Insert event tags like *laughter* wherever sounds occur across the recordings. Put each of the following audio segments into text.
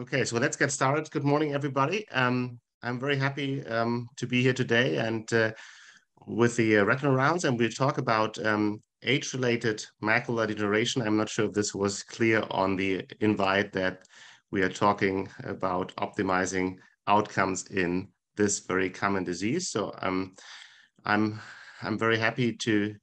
Okay, so let's get started. Good morning, everybody. Um, I'm very happy um, to be here today and uh, with the uh, retinal rounds, and we'll talk about um, age-related macular degeneration. I'm not sure if this was clear on the invite that we are talking about optimizing outcomes in this very common disease. So um, I'm I'm very happy to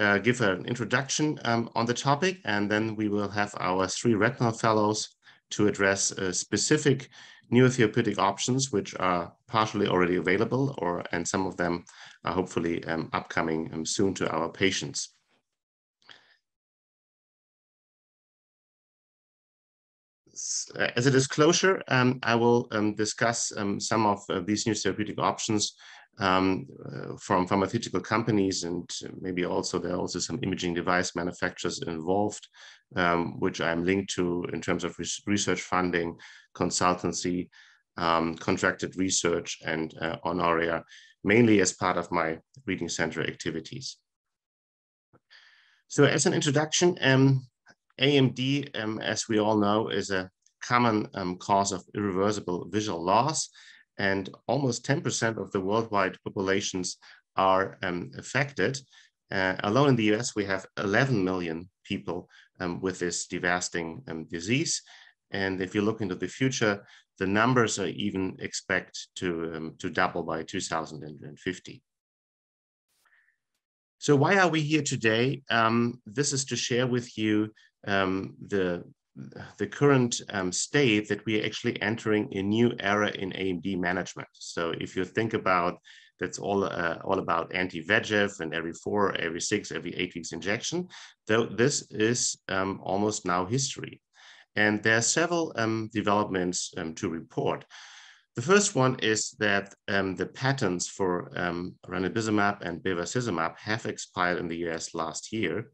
uh, give an introduction um, on the topic, and then we will have our three retinal fellows to address uh, specific new therapeutic options, which are partially already available, or and some of them are hopefully um, upcoming um, soon to our patients. As a disclosure, um, I will um, discuss um, some of uh, these new therapeutic options um, uh, from pharmaceutical companies and maybe also there are also some imaging device manufacturers involved, um, which I'm linked to in terms of research funding, consultancy, um, contracted research, and uh, honoria, mainly as part of my reading center activities. So as an introduction, um, AMD, um, as we all know, is a common um, cause of irreversible visual loss and almost 10% of the worldwide populations are um, affected. Uh, alone in the US, we have 11 million people um, with this devastating um, disease. And if you look into the future, the numbers are even expect to, um, to double by 2050. So why are we here today? Um, this is to share with you um, the the current um, state that we are actually entering a new era in AMD management. So if you think about that's all uh, all about anti-VEGF and every four, every six, every eight weeks injection. Though this is um, almost now history, and there are several um, developments um, to report. The first one is that um, the patents for um, ranibizumab and bevacizumab have expired in the US last year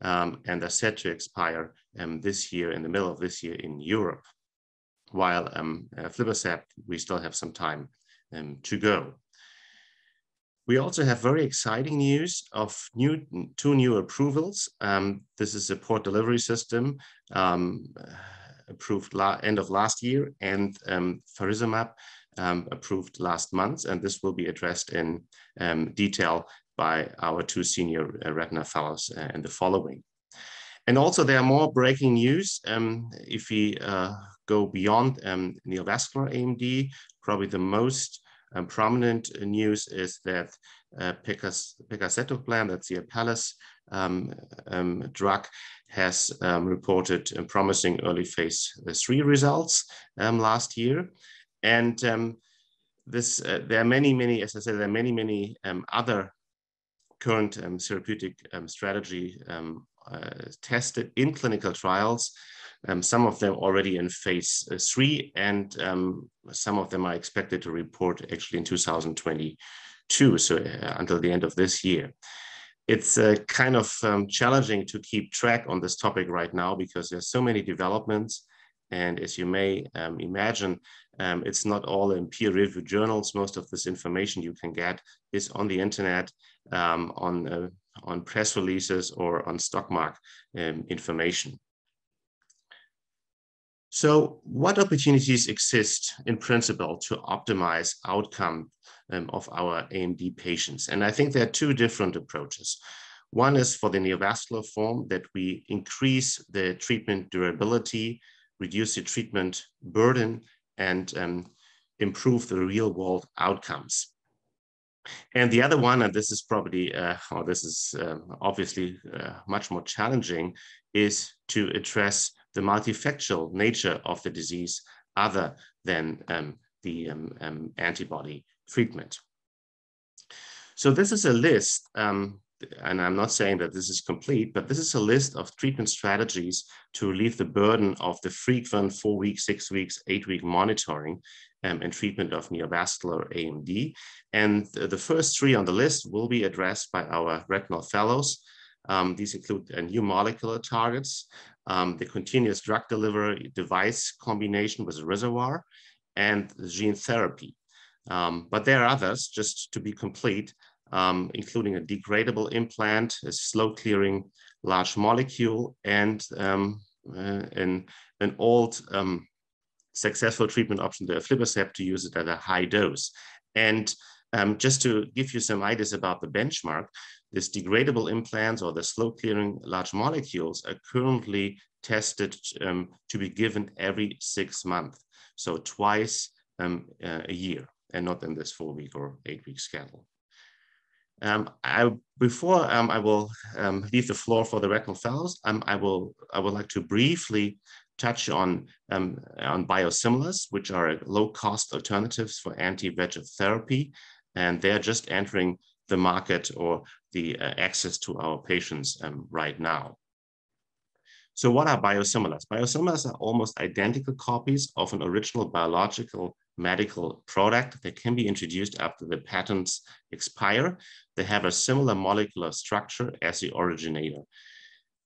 and are set to expire um, this year, in the middle of this year in Europe. While um, uh, we still have some time um, to go. We also have very exciting news of new two new approvals. Um, this is a port delivery system um, approved end of last year and um, faricimab um, approved last month, and this will be addressed in um, detail by our two senior uh, retina fellows uh, in the following. And also there are more breaking news. Um, if we uh, go beyond um, neovascular AMD, probably the most um, prominent news is that uh, pegcetacoplan, that's the Apellis um, um, drug, has um, reported promising early phase three results um, last year. And um, this, uh, there are many, many, as I said, there are many, many other current therapeutic strategy uh, tested in clinical trials. Um, some of them already in phase uh, three, and um, some of them are expected to report actually in 2022, so uh, until the end of this year. It's uh, kind of um, challenging to keep track on this topic right now because there's so many developments. And as you may imagine, um, it's not all in peer-reviewed journals. Most of this information you can get is on the internet, um, on, uh, on press releases or on stock market um, information. So what opportunities exist in principle to optimize outcome um, of our AMD patients? And I think there are two different approaches. One is for the neovascular form that we increase the treatment durability, reduce the treatment burden, and um, improve the real world outcomes. And the other one, and this is probably, uh, or this is um, obviously uh, much more challenging, is to address the multifactorial nature of the disease other than um, the um, um antibody treatment. So this is a list um, and I'm not saying that this is complete, but this is a list of treatment strategies to relieve the burden of the frequent four week, six weeks, eight week monitoring um, and treatment of neovascular AMD. And the first three on the list will be addressed by our retinal fellows. Um, these include uh, new molecular targets, um, the continuous drug delivery device combination with a reservoir, and gene therapy. Um, but there are others, just to be complete, um, including a degradable implant, a slow clearing large molecule, and um, uh, an, an old um, successful treatment option, the aflibercept, to use it at a high dose. And um, just to give you some ideas about the benchmark, these degradable implants or the slow clearing large molecules are currently tested um, to be given every six months. So twice um, uh, a year and not in this four week or eight week schedule. Um, I, before um, I will um, leave the floor for the Retinal Fellows, um, I will I would like to briefly touch on um, on biosimilars, which are low cost alternatives for anti-VEGF therapy, and they're just entering the market or the uh, access to our patients um, right now. So what are biosimilars? Biosimilars are almost identical copies of an original biological medical product that can be introduced after the patents expire. They have a similar molecular structure as the originator.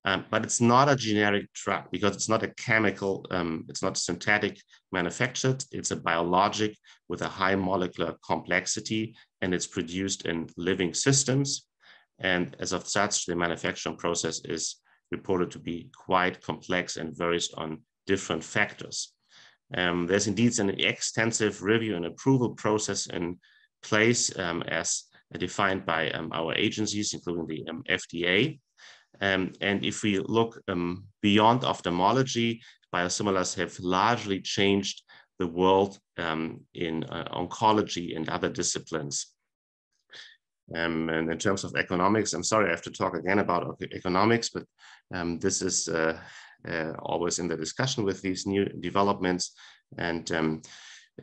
Um, but it's not a generic drug because it's not a chemical, um, it's not synthetic manufactured. It's a biologic with a high molecular complexity and it's produced in living systems. And as of such, the manufacturing process is reported to be quite complex and varies on different factors. Um, there's indeed an extensive review and approval process in place um, as defined by um, our agencies, including the um, FDA. Um, and if we look um, beyond ophthalmology, biosimilars have largely changed the world in uh, oncology and other disciplines. Um, and in terms of economics, I'm sorry I have to talk again about economics, but um, this is uh, uh, always in the discussion with these new developments. And um,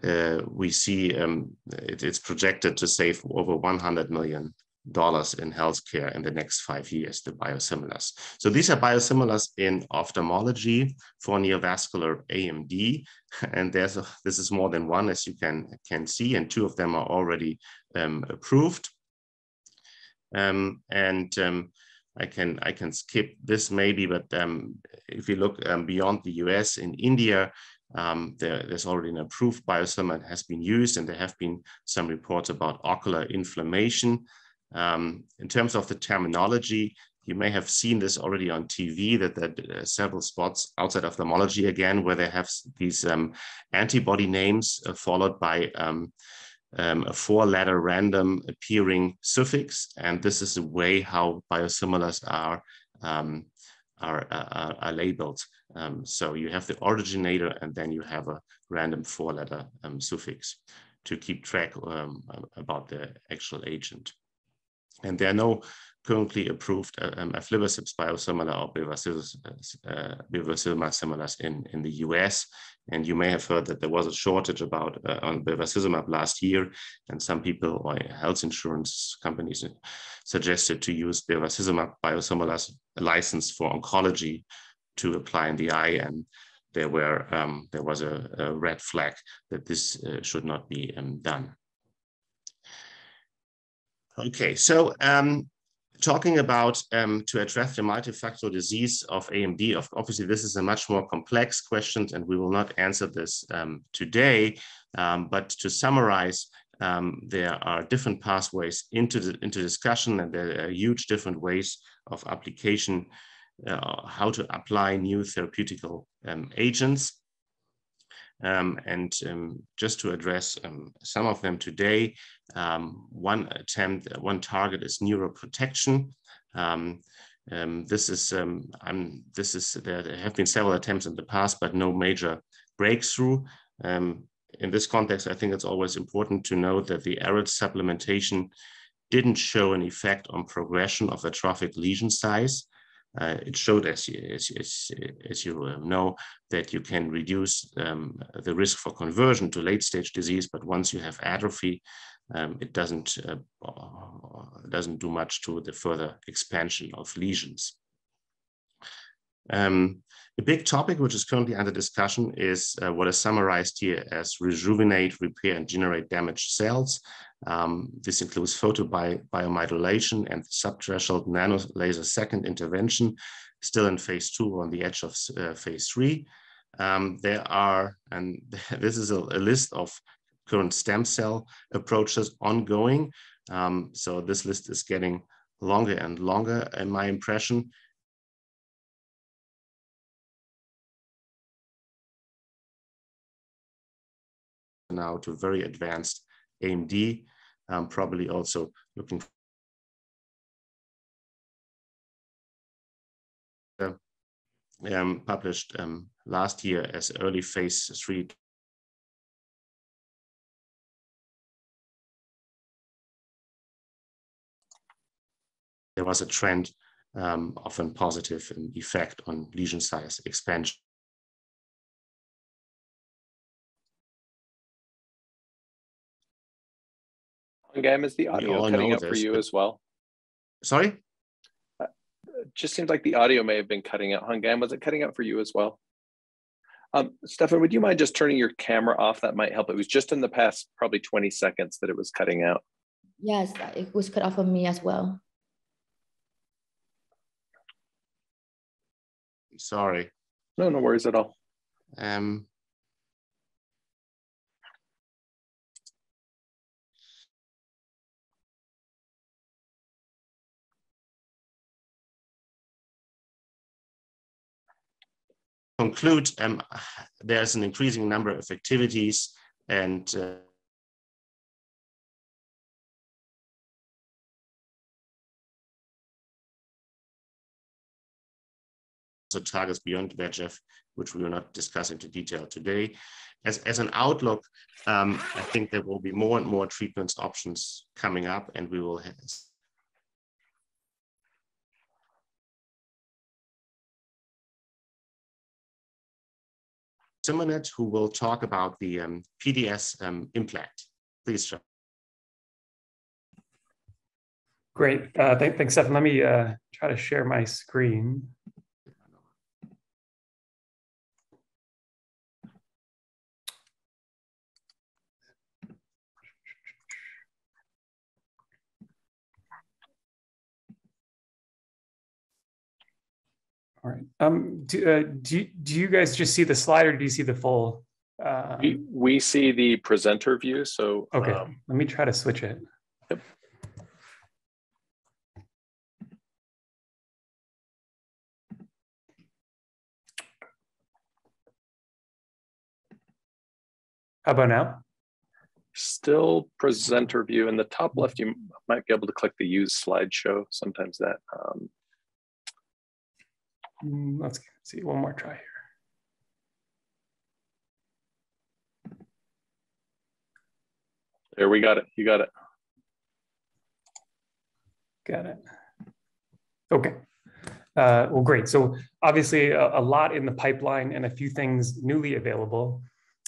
uh, we see um, it, it's projected to save over 100 million dollars in healthcare in the next five years, the biosimilars. So these are biosimilars in ophthalmology for neovascular AMD. *laughs* And there's a, this is more than one, as you can, can see, and two of them are already um, approved. Um, and um, I can I can skip this maybe, but um, if you look um, beyond the US, in India, um, there, there's already an approved biosimilar has been used, and there have been some reports about ocular inflammation. Um, in terms of the terminology, you may have seen this already on TV that there are several spots outside of ophthalmology again where they have these um, antibody names uh, followed by um, um, a four-letter random appearing suffix, and this is the way how biosimilars are um, are, are, are, labeled. Um, so you have the originator, and then you have a random four-letter um, suffix to keep track about the actual agent. And there are no currently approved uh, um, aflibercept biosimilar or bevacizumab uh, similars in, in the US. And you may have heard that there was a shortage about uh, on bevacizumab last year, and some people or health insurance companies suggested to use bevacizumab biosimilars license for oncology to apply in the eye. And there were um, there was a, a, red flag that this uh, should not be um, done. Okay, so um, talking about um, to address the multifactorial disease of AMD, of, obviously this is a much more complex question and we will not answer this um, today, um, but to summarize, um, there are different pathways into, the, into discussion and there are huge different ways of application, uh, how to apply new therapeutical um, agents. Um, and um, just to address um, some of them today, um, one attempt, one target is neuroprotection. Um, um, this is, this is, there have been several attempts in the past, but no major breakthrough. in this context, I think it's always important to know that the AREDS supplementation didn't show an effect on progression of atrophic lesion size. Uh, it showed, as you, as, as, you uh, know, that you can reduce um, the risk for conversion to late stage disease, but once you have atrophy, um, it doesn't, uh, doesn't do much to the further expansion of lesions. Um, a big topic which is currently under discussion is uh, what is summarized here as rejuvenate, repair, and generate damaged cells. Um, this includes photobiomodulation and subthreshold nanolaser second intervention, still in phase two on the edge of uh, phase three. Um, there are, and *laughs* this is a, a, list of current stem cell approaches ongoing. Um, so this list is getting longer and longer in my impression. now to very advanced AMD, um, probably also looking um, published um, last year as early phase three there was a trend um, of a positive effect on lesion size expansion. Gam, is the audio cutting out for you as well? Sorry? Uh, just seems like the audio may have been cutting out. Hong-Gam, was it cutting out for you as well? Um, Steffan, would you mind just turning your camera off? That might help. It was just in the past probably 20 seconds that it was cutting out. Yes, it was cut off on me as well. Sorry. No, no worries at all. Um, conclude, um, there's an increasing number of activities and uh, targets beyond VEGF, which we will not discuss into detail today. As, as an outlook, um, I think there will be more and more treatments options coming up and we will Simonett, who will talk about the um, PDS um, implant. Please, John. Great. Uh, th thanks, Steffan. Let me uh, try to share my screen. All right. Um, do, uh, do, do you guys just see the slide or do you see the full? Uh... We, we see the presenter view. So, okay, um... let me try to switch it. Yep. How about now? Still presenter view. In the top left, you might be able to click the use slideshow. Sometimes that um, let's see one more try here. There, we got it. You got it. Got it. Okay. Uh, well, great. So obviously a, a, lot in the pipeline and a few things newly available.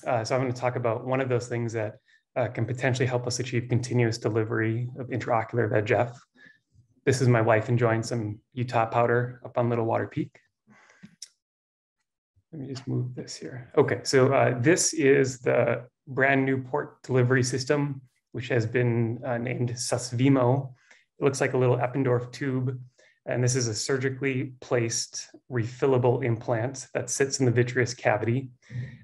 Uh, so I'm going to talk about one of those things that uh, can potentially help us achieve continuous delivery of intraocular VEGF. This is my wife enjoying some Utah powder up on Little Water Peak. Let me just move this here. Okay, so uh, this is the brand new port delivery system, which has been uh, named Susvimo. It looks like a little Eppendorf tube, and this is a surgically placed refillable implant that sits in the vitreous cavity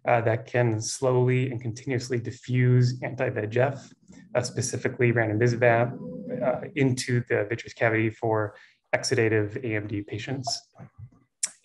uh, that can slowly and continuously diffuse anti-VEGF, uh, specifically ranibizumab, uh, into the vitreous cavity for exudative AMD patients.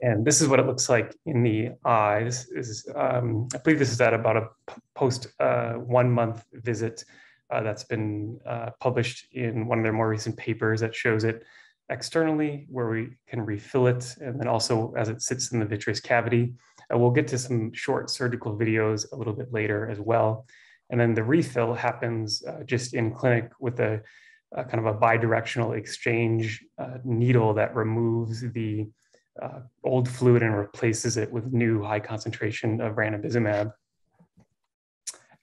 And this is what it looks like in the eye. This is, um, I believe this is at about a post uh, one month visit uh, that's been uh, published in one of their more recent papers that shows it externally where we can refill it and then also as it sits in the vitreous cavity. Uh, we'll get to some short surgical videos a little bit later as well. And then the refill happens uh, just in clinic with a, a, kind of a bidirectional exchange uh, needle that removes the uh, old fluid and replaces it with new high concentration of ranibizumab.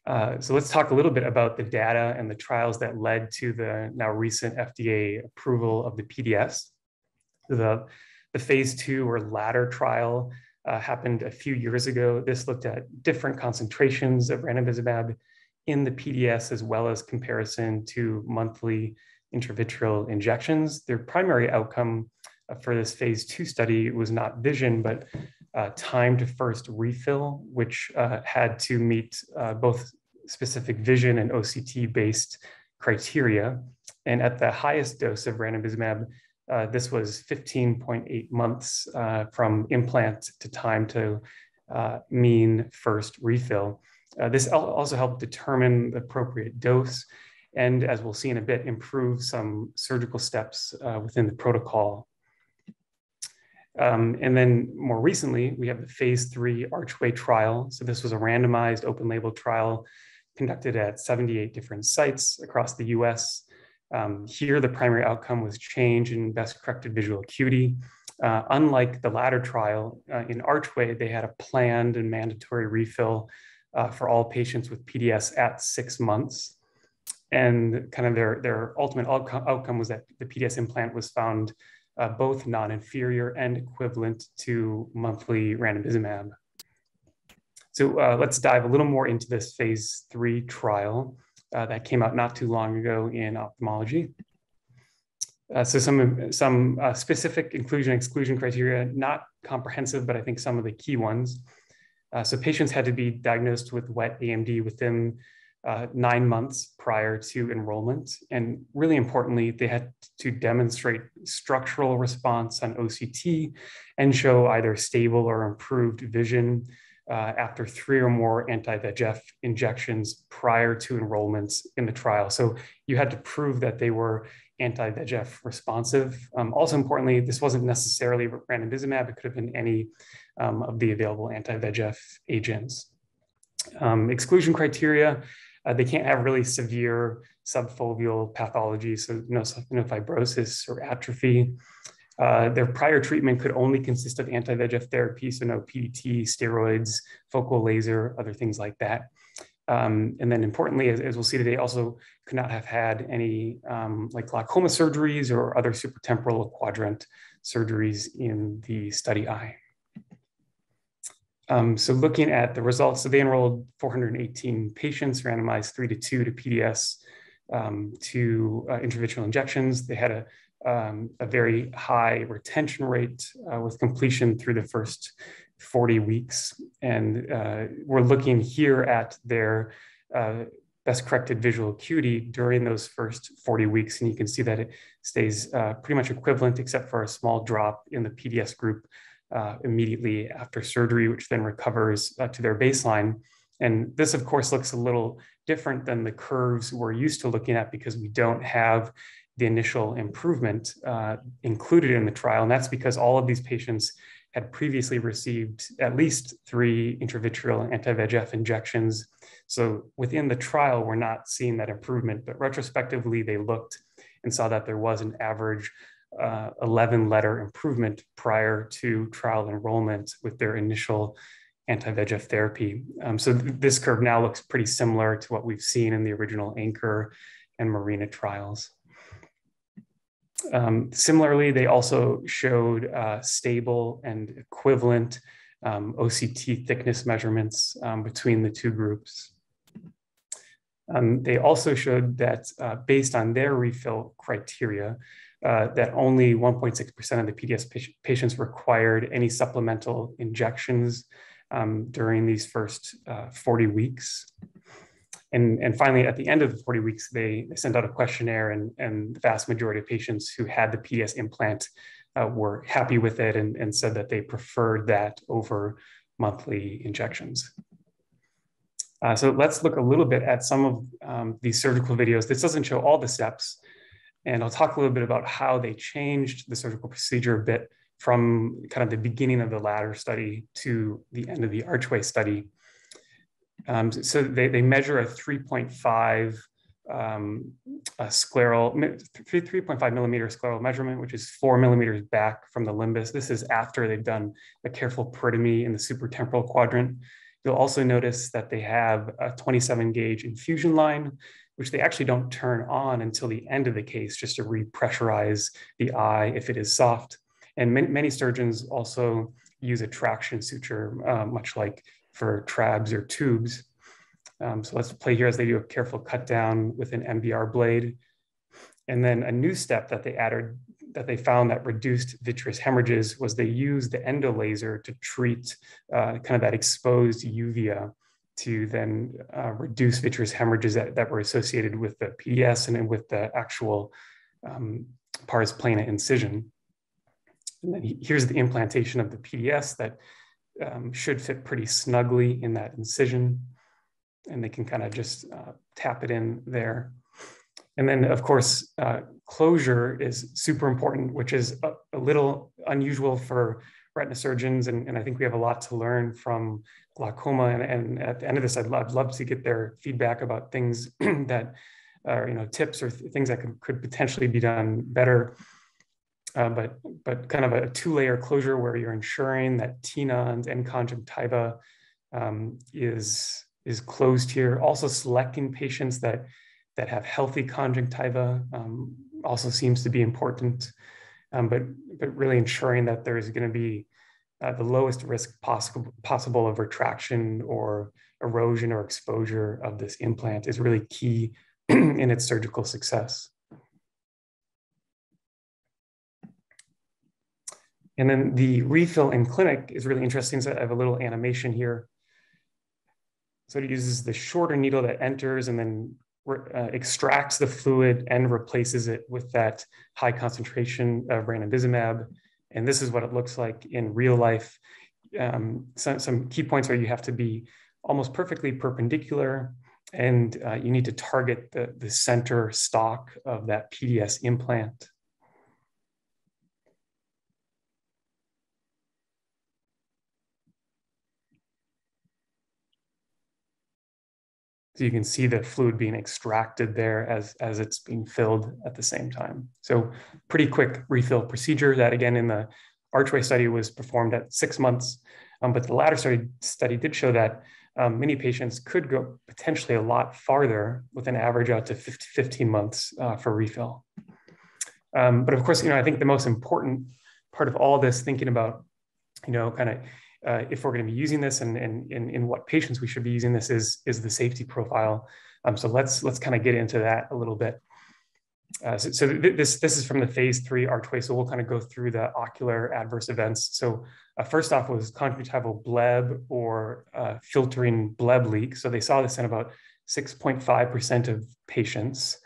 Uh, so let's talk a little bit about the data and the trials that led to the now recent FDA approval of the PDS. The, the phase two or ladder trial uh, happened a few years ago. This looked at different concentrations of ranibizumab in the PDS as well as comparison to monthly intravitreal injections. Their primary outcome uh, for this phase two study was not vision, but uh, time to first refill, which uh, had to meet uh, both specific vision and OCT based criteria. And at the highest dose of ranibizumab, uh, this was 15.8 months uh, from implant to time to mean first refill. Uh, this also helped determine the appropriate dose and as we'll see in a bit, improve some surgical steps uh, within the protocol. Um, and then more recently, we have the phase three Archway trial. So this was a randomized open label trial conducted at 78 different sites across the US. Um, here, the primary outcome was change in best corrected visual acuity. Uh, unlike the ladder trial, uh, in Archway, they had a planned and mandatory refill uh, for all patients with PDS at six months and kind of their, their ultimate outcome, outcome was that the PDS implant was found uh, both non-inferior and equivalent to monthly ranibizumab. So uh, let's dive a little more into this phase three trial uh, that came out not too long ago in ophthalmology. Uh, so some, some uh, specific inclusion exclusion criteria, not comprehensive, but I think some of the key ones. Uh, so patients had to be diagnosed with wet AMD within uh, nine months prior to enrollment. And really importantly, they had to demonstrate structural response on OCT and show either stable or improved vision uh, after three or more anti-VEGF injections prior to enrollment in the trial. So you had to prove that they were anti-VEGF responsive. Um, also importantly, this wasn't necessarily ranibizumab, it could have been any um, of the available anti-VEGF agents. Um, exclusion criteria, uh, they can't have really severe subfoveal pathology, so no, no fibrosis or atrophy. Uh, their prior treatment could only consist of anti-VEGF therapy, so no PDT, steroids, focal laser, other things like that. Um, and then importantly, as, as, we'll see today, also could not have had any um, like glaucoma surgeries or other supratemporal quadrant surgeries in the study eye. Um, so looking at the results, so they enrolled 418 patients, randomized three to two to PDS um, to uh, intravitreal injections. They had a, um, a very high retention rate uh, with completion through the first 40 weeks. And uh, we're looking here at their uh, best corrected visual acuity during those first 40 weeks. And you can see that it stays uh, pretty much equivalent except for a small drop in the PDS group uh, immediately after surgery, which then recovers uh, to their baseline. And this, of course, looks a little different than the curves we're used to looking at because we don't have the initial improvement uh, included in the trial. And that's because all of these patients had previously received at least three intravitreal anti-VEGF injections. So within the trial, we're not seeing that improvement, but retrospectively, they looked and saw that there was an average uh, 11 letter improvement prior to trial enrollment with their initial anti-VEGF therapy. Um, so th this curve now looks pretty similar to what we've seen in the original Anchor and Marina trials. Um, similarly, they also showed uh, stable and equivalent um, OCT thickness measurements um, between the two groups. Um, they also showed that uh, based on their refill criteria, uh, that only 1.6% of the PDS patients required any supplemental injections um, during these first uh, 40 weeks. And, and finally, at the end of the 40 weeks, they, sent out a questionnaire, and, and the vast majority of patients who had the PDS implant uh, were happy with it and, and said that they preferred that over monthly injections. Uh, so let's look a little bit at some of um, these surgical videos. This doesn't show all the steps, and I'll talk a little bit about how they changed the surgical procedure a bit from kind of the beginning of the ladder study to the end of the archway study. Um, so they, they measure a 3.5 um, scleral, 3.5 millimeter scleral measurement, which is four millimeters back from the limbus. This is after they've done a careful peritomy in the supratemporal quadrant. You'll also notice that they have a 27 gauge infusion line, which they actually don't turn on until the end of the case just to repressurize the eye if it is soft. And many, many surgeons also use a traction suture, uh, much like for trabs or tubes. Um, so let's play here as they do a careful cut down with an MVR blade. And then a new step that they added that they found that reduced vitreous hemorrhages was they used the endolaser to treat uh, kind of that exposed uvea to then uh, reduce vitreous hemorrhages that, that were associated with the PDS and with the actual um, pars plana incision. And then here's the implantation of the PDS that um, should fit pretty snugly in that incision. and they can kind of just uh, tap it in there. And then, of course, uh, closure is super important, which is a, a, little unusual for retina surgeons. And, and, I think we have a lot to learn from glaucoma. And, and at the end of this, I'd love, I'd love to get their feedback about things *clears throat* that are, you know, tips or th things that could, could potentially be done better. Uh, but, but kind of a two-layer closure where you're ensuring that tenons and conjunctiva um, is, is closed here. Also selecting patients that that have healthy conjunctiva um, also seems to be important, um, but, but really ensuring that there's going to be uh, the lowest risk possible, possible of retraction or erosion or exposure of this implant is really key *clears throat* in its surgical success. And then the refill in clinic is really interesting. So I have a little animation here. So it uses the shorter needle that enters and then uh, extracts the fluid and replaces it with that high concentration of ranibizumab. And this is what it looks like in real life. Um, some, some key points are you have to be almost perfectly perpendicular and uh, you need to target the, the center stock of that PDS implant. So you can see the fluid being extracted there as, as it's being filled at the same time. So pretty quick refill procedure that again in the Archway study was performed at six months, um, but the ladder study, study did show that um, many patients could go potentially a lot farther with an average out to 50, 15 months uh, for refill. Um, but of course, you know, I think the most important part of all this, thinking about, you know, kind of uh, if we're going to be using this and, and, and in what patients we should be using this is, is the safety profile. Um, so let's, let's kind of get into that a little bit. Uh, so, so th this, this is from the phase three archway. So we'll kind of go through the ocular adverse events. So uh, first off was conjunctival bleb or uh, filtering bleb leak. So they saw this in about 6.5% of patients.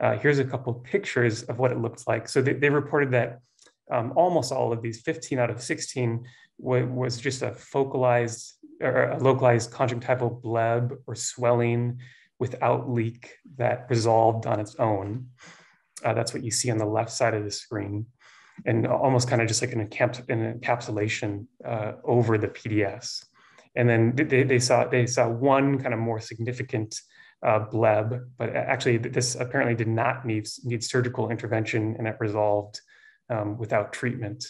Uh, here's a couple pictures of what it looked like. So they, they reported that um, almost all of these 15 out of 16 was just a focalized or a localized conjunctival bleb or swelling without leak that resolved on its own. Uh, that's what you see on the left side of the screen and almost kind of just like an, encap an encapsulation uh, over the PDS. And then they, they, saw they saw one kind of more significant uh, bleb, but actually this apparently did not need, need surgical intervention and it resolved um, without treatment.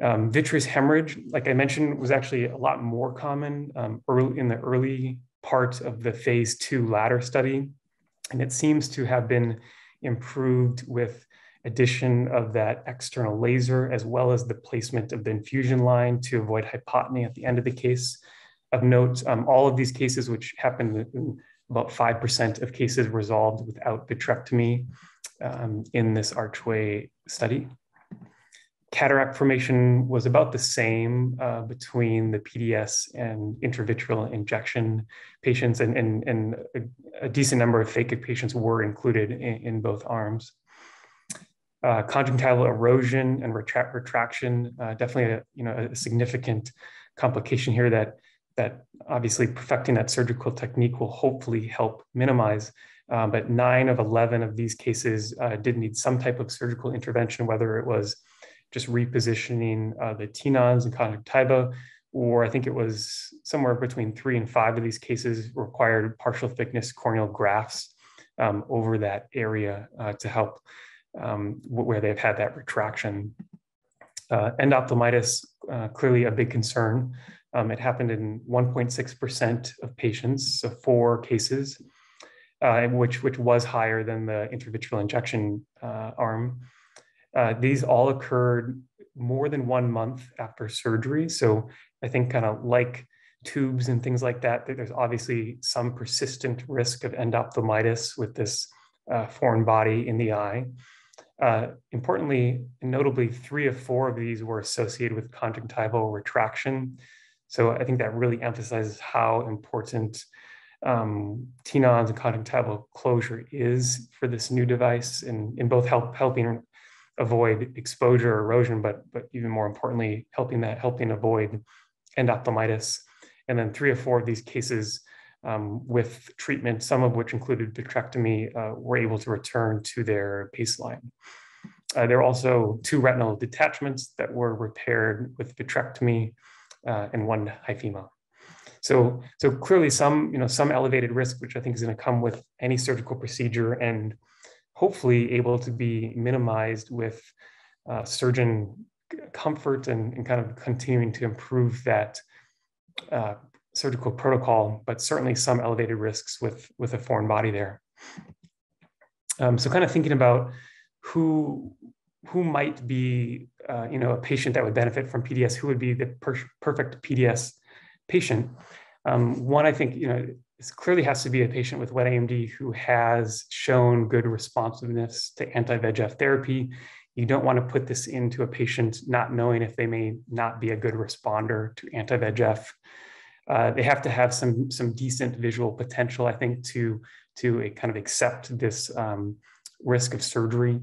Um, vitreous hemorrhage, like I mentioned, was actually a lot more common um, early, in the early part of the phase two ladder study. And it seems to have been improved with addition of that external laser, as well as the placement of the infusion line to avoid hypotony at the end of the case. Of note, um, all of these cases, which happened in about 5% of cases resolved without vitrectomy um, in this archway study cataract formation was about the same uh, between the PDS and intravitreal injection patients, and, and, and a, a, decent number of phakic patients were included in, in both arms. Uh, conjunctival erosion and retra retraction, uh, definitely a, you know, a significant complication here that, that obviously perfecting that surgical technique will hopefully help minimize. Uh, but nine of 11 of these cases uh, did need some type of surgical intervention, whether it was just repositioning uh, the tenons and conjunctiva, or I think it was somewhere between three and five of these cases required partial thickness corneal grafts um, over that area uh, to help um, where they've had that retraction. Uh, endophthalmitis, uh, clearly a big concern. Um, it happened in 1.6% of patients, so four cases, uh, which, which was higher than the intravitreal injection uh, arm. Uh, these all occurred more than one month after surgery. So I think kind of like tubes and things like that, there's obviously some persistent risk of endophthalmitis with this uh, foreign body in the eye. Uh, importantly, notably, three of four of these were associated with conjunctival retraction. So I think that really emphasizes how important um, tenons and conjunctival closure is for this new device in, in both help, helping avoid exposure erosion, but but even more importantly, helping that helping avoid endophthalmitis. And then three or four of these cases um, with treatment, some of which included vitrectomy, uh, were able to return to their baseline. Uh, there are also two retinal detachments that were repaired with vitrectomy uh, and one hyphema. So, so clearly some, you know, some elevated risk, which I think is going to come with any surgical procedure and hopefully able to be minimized with uh, surgeon comfort and, and, kind of continuing to improve that uh, surgical protocol, but certainly some elevated risks with, with a foreign body there. Um, so kind of thinking about who who might be uh, you know a patient that would benefit from PDS, who would be the per perfect PDS patient. Um, one, I think you know this clearly has to be a patient with wet AMD who has shown good responsiveness to anti-VEGF therapy. You don't want to put this into a patient not knowing if they may not be a good responder to anti-VEGF. Uh, they have to have some some decent visual potential, I think, to to kind of accept this um, risk of surgery.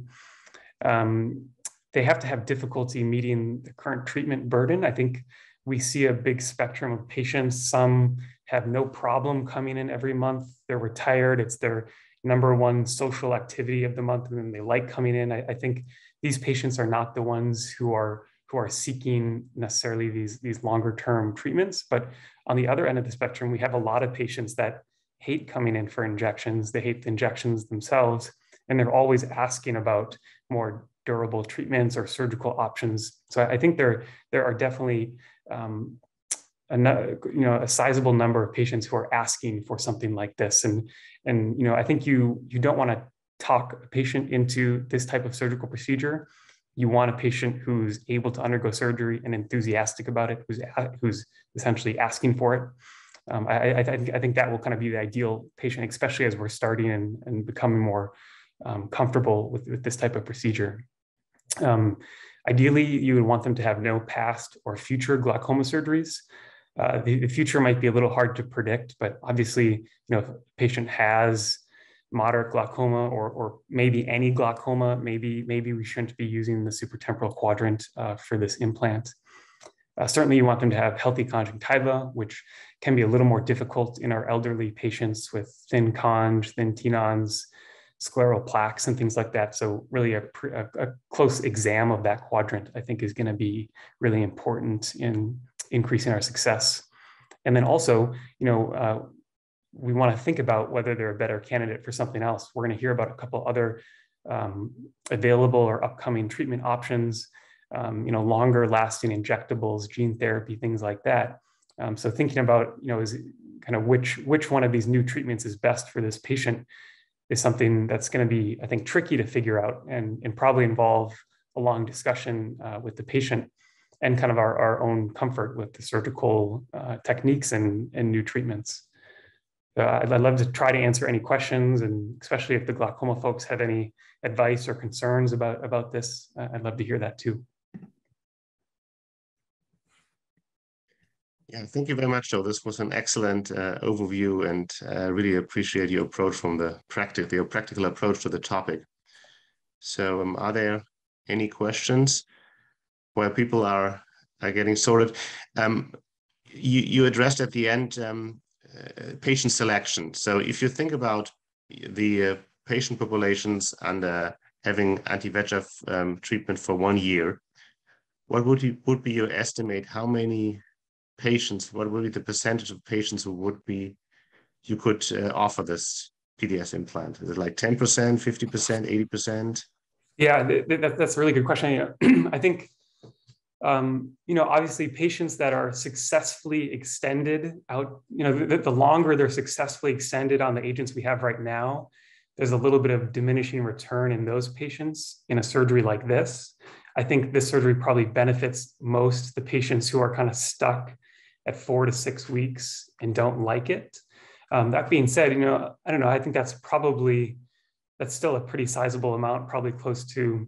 Um, they have to have difficulty meeting the current treatment burden. I think we see a big spectrum of patients. Some have no problem coming in every month. They're retired. It's their number one social activity of the month, and they like coming in. I, I think these patients are not the ones who are who are seeking necessarily these these longer term treatments. But on the other end of the spectrum, we have a lot of patients that hate coming in for injections. They hate the injections themselves, and they're always asking about more durable treatments or surgical options. So I think there, there are definitely um, a, you know, a sizable number of patients who are asking for something like this. And, and you know, I think you, you don't want to talk a patient into this type of surgical procedure. You want a patient who's able to undergo surgery and enthusiastic about it, who's, who's essentially asking for it. Um, I, I, th I think that will kind of be the ideal patient, especially as we're starting and, and becoming more um, comfortable with, with, this type of procedure. Um, ideally, you would want them to have no past or future glaucoma surgeries. Uh, the, the, future might be a little hard to predict, but obviously, you know, if a patient has moderate glaucoma or, or maybe any glaucoma, maybe, maybe we shouldn't be using the supratemporal quadrant uh, for this implant. Uh, certainly, you want them to have healthy conjunctiva, which can be a little more difficult in our elderly patients with thin conj, thin tenons, scleral plaques and things like that. So really a, a, a close exam of that quadrant, I think is gonna be really important in increasing our success. And then also, you know, uh, we wanna think about whether they're a better candidate for something else. We're gonna hear about a couple other um, available or upcoming treatment options, um, you know, longer lasting injectables, gene therapy, things like that. Um, so thinking about, you know, is kind of which, which one of these new treatments is best for this patient is something that's going to be, I think, tricky to figure out and, and probably involve a long discussion uh, with the patient and kind of our, our own comfort with the surgical uh, techniques and, and new treatments. Uh, I'd, I'd love to try to answer any questions, and especially if the glaucoma folks have any advice or concerns about, about this, uh, I'd love to hear that too. Yeah, thank you very much, Joe. This was an excellent uh, overview, and I uh, really appreciate your approach from the practical, your practical approach to the topic. So, um, are there any questions where people are are getting sorted? Um, you you addressed at the end um, uh, patient selection. So, if you think about the uh, patient populations and having anti-VEGF um, treatment for one year, what would you would be your estimate? How many patients, what would be the percentage of patients who would be, you could uh, offer this PDS implant? Is it like 10%, 50%, 80%? Yeah, that, that's a really good question. *clears throat* I think, um, you know, obviously patients that are successfully extended out, you know, the, the longer they're successfully extended on the agents we have right now, there's a little bit of diminishing return in those patients in a surgery like this. I think this surgery probably benefits most the patients who are kind of stuck at four to six weeks and don't like it. Um, that being said, you know, I don't know. I think that's probably that's still a pretty sizable amount, probably close to,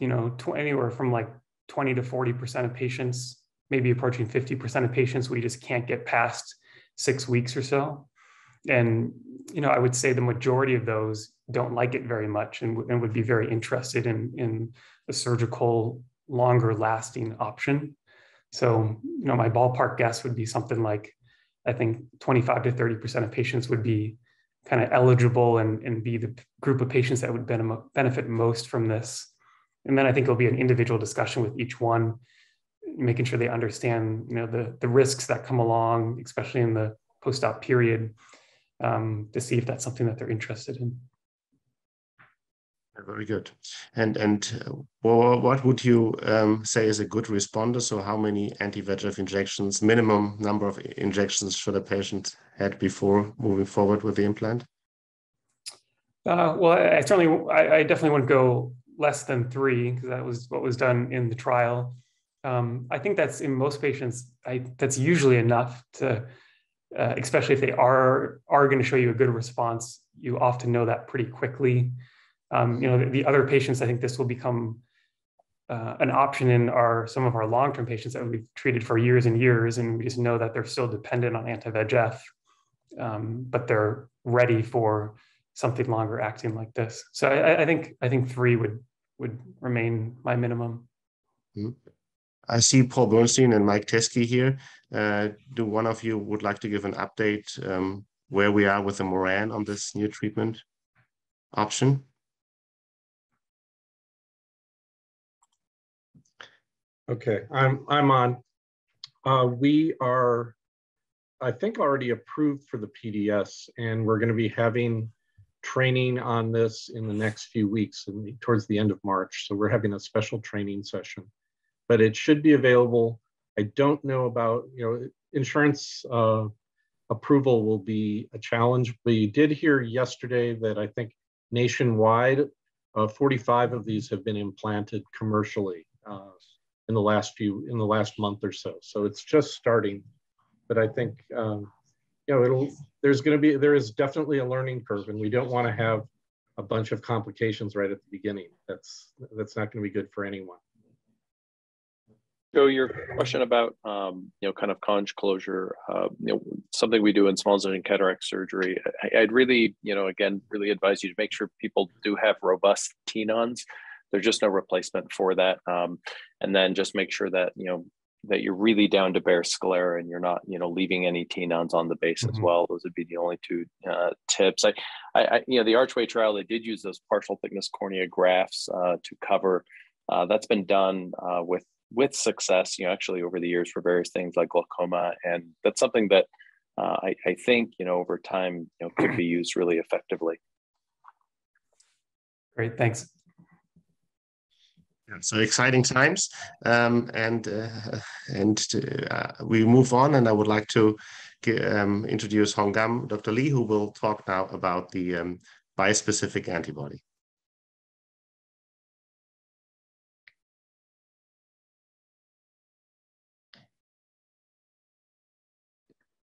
you know, anywhere from like 20 to 40 percent of patients, maybe approaching 50 percent of patients, we just can't get past six weeks or so. And you know, I would say the majority of those don't like it very much and, and would be very interested in in a surgical, longer lasting option. So, you know, my ballpark guess would be something like, I think 25 to 30% of patients would be kind of eligible and, and be the group of patients that would benefit most from this. And then I think it'll be an individual discussion with each one, making sure they understand, you know, the, the risks that come along, especially in the post-op period, um, to see if that's something that they're interested in. Very good. And and uh, what would you um, say is a good responder? So how many anti-VEGF injections, minimum number of injections should a patient had before moving forward with the implant? Uh, well, I certainly, I, I, definitely wouldn't go less than three because that was what was done in the trial. Um, I think that's in most patients, I, that's usually enough to, uh, especially if they are are going to show you a good response. You often know that pretty quickly. Um, you know, the, the, other patients, I think this will become uh, an option in our some of our long-term patients that we've treated for years and years, and we just know that they're still dependent on anti-VEGF, um, but they're ready for something longer acting like this. So I, I think I think three would would remain my minimum. Mm-hmm. I see Paul Bernstein and Mike Teske here. Uh, do one of you would like to give an update um, where we are with the Moran on this new treatment option? Okay, I'm I'm on. Uh, we are, I think, already approved for the PDS, and we're going to be having training on this in the next few weeks, and towards the end of March. So we're having a special training session, but it should be available. I don't know about you know insurance uh, approval will be a challenge. We did hear yesterday that I think nationwide, uh, 45 of these have been implanted commercially. Uh, in the last few in the last month or so. So it's just starting, but I think um, you know it'll there's going to be there is definitely a learning curve, and we don't want to have a bunch of complications right at the beginning. That's that's not going to be good for anyone. So your question about um, you know kind of conj closure, uh, you know something we do in small incision cataract surgery. I, would really you know again really advise you to make sure people do have robust tenons there's just no replacement for that. Um, and then just make sure that, you know, that you're really down to bare sclera and you're not, you know, leaving any tenons on the base mm-hmm. as well. Those would be the only two uh, tips. I, I, I, you know, the Archway trial, they did use those partial thickness cornea grafts uh, to cover. Uh, that's been done uh, with with success, you know, actually over the years for various things like glaucoma, and that's something that uh, I, I think, you know, over time, you know, could be used really effectively. Great, thanks so exciting times. Um, and uh, and uh, we move on and i would like to um, introduce Hong-Gam dr Le who will talk now about the um, bispecific antibody.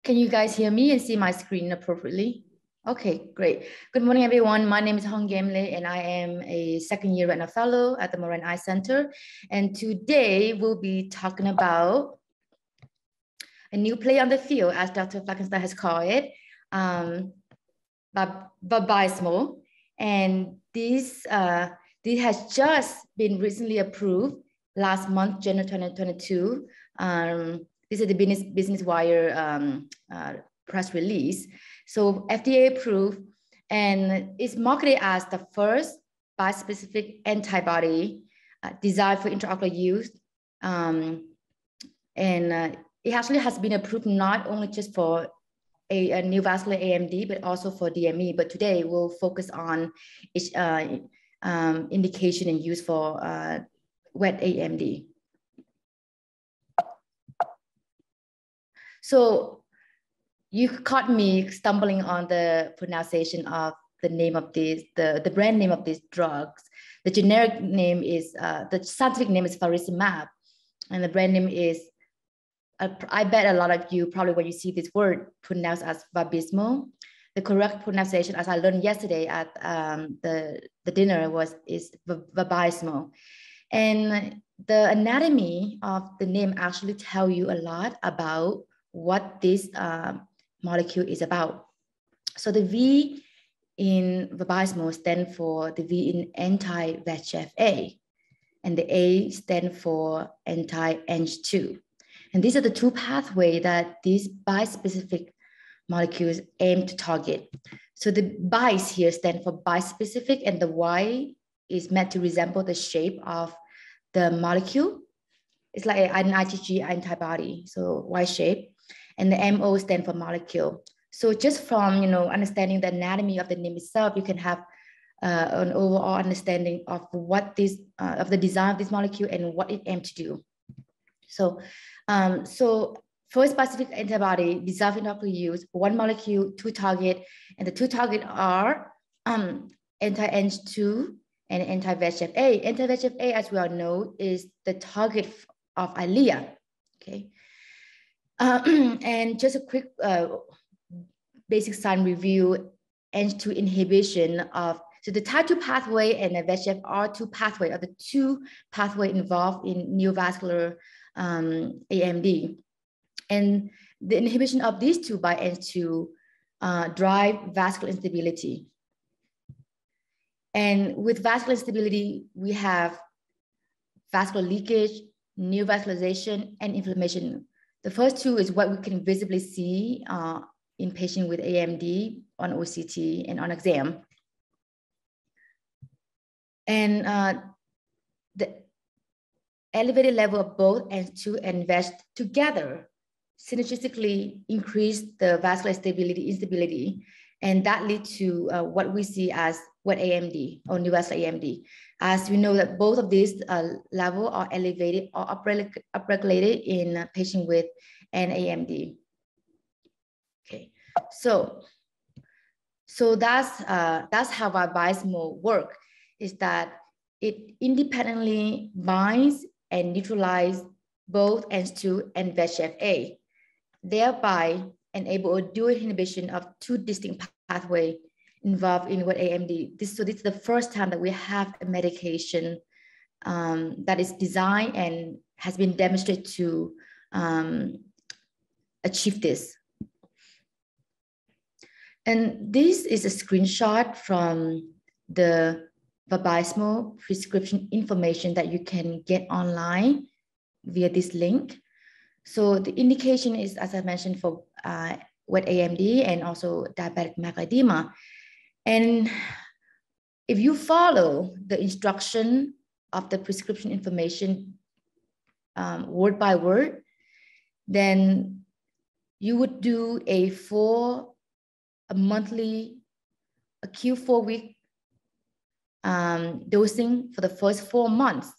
Can you guys hear me and see my screen appropriately Okay, great. Good morning, everyone. My name is Hong-Gam Le, and I am a second year retina fellow at the Moran Eye Center. And today we'll be talking about a new play on the field, as Dr. Fleckenstein has called it, um, Vabysmo. And this, uh, this has just been recently approved last month, January 2022. Um, this is the Business, Business Wire um, uh, press release. So FDA approved and it's marketed as the first bispecific antibody uh, designed for intraocular use. Um, and uh, it actually has been approved not only just for a, a neovascular AMD, but also for DME. But today we'll focus on its uh, um, indication and use for uh, wet AMD. So you caught me stumbling on the pronunciation of the name of this, the, the brand name of these drugs. The generic name is, uh, the scientific name is faricimab, and the brand name is, uh, I bet a lot of you probably when you see this word pronounced as Vabysmo, the correct pronunciation, as I learned yesterday at um, the, the dinner was is Vabysmo. And the anatomy of the name actually tell you a lot about what this um, molecule is about. So the V in Vabysmo stand for the V in anti-VEGF-A, and the A stand for anti-Ang2. And these are the two pathways that these bispecific molecules aim to target. So the bis here stand for bispecific and the Y is meant to resemble the shape of the molecule. It's like an IgG antibody, so Y shape. And the MO stand for molecule. So just from you know understanding the anatomy of the name itself, you can have uh, an overall understanding of what this uh, of the design of this molecule and what it aims to do. So, um, so for specific antibody, designed in use one molecule, two target, and the two target are um, anti-Ang2 and anti-VEGF-A. Anti-VEGF-A, as we all know, is the target of Eylea. Okay, uh, *clears throat* and just a quick uh, basic sign review. and to inhibition of so the Tie2 pathway and the VEGFR2 pathway are the two pathway involved in neovascular um, AMD. And the inhibition of these two by Ang2 uh, drive vascular instability. And with vascular instability, we have vascular leakage, neovascularization, and inflammation. The first two is what we can visibly see uh, in patients with AMD on OCT and on exam. And uh, the elevated level of both Ang2 and VEGF together synergistically increase the vascular stability, instability, and that leads to uh, what we see as wet AMD or neovascular AMD. As we know that both of these uh, level are elevated or upregulated in patient with an AMD. Okay, so so that's uh, that's how our Vabysmo work is that it independently binds and neutralizes both Ang2 and VEGF-A, thereby enable a dual inhibition of two distinct pathways involved in wet AMD. This, so this is the first time that we have a medication um, that is designed and has been demonstrated to um, achieve this. And this is a screenshot from the Vabysmo prescription information that you can get online via this link. So the indication is, as I mentioned, for uh, wet AMD and also diabetic macular edema. And if you follow the instruction of the prescription information um, word by word, then you would do a four, a monthly, a Q4 week um, dosing for the first four months.